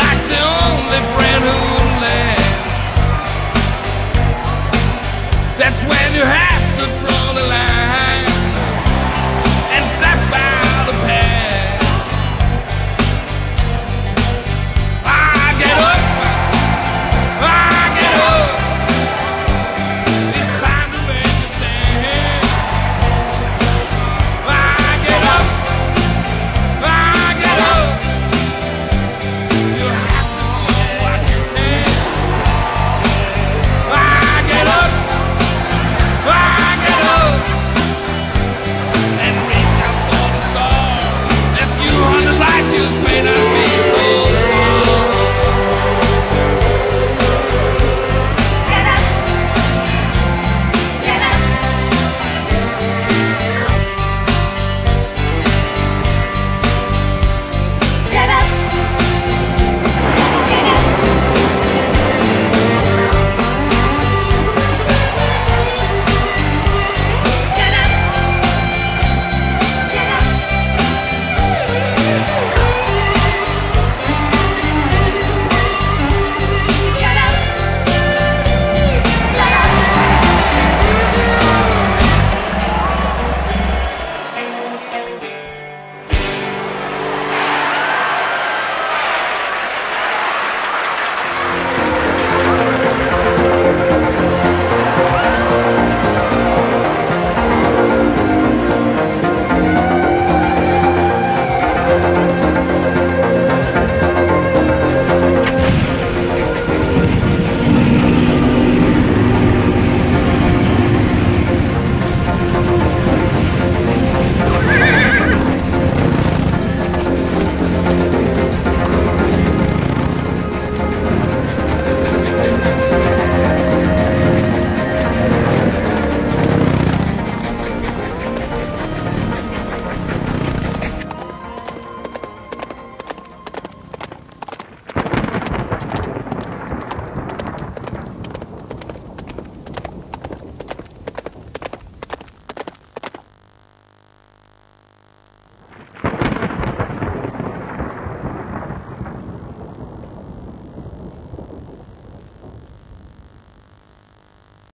like the only friend who lasts. That's when.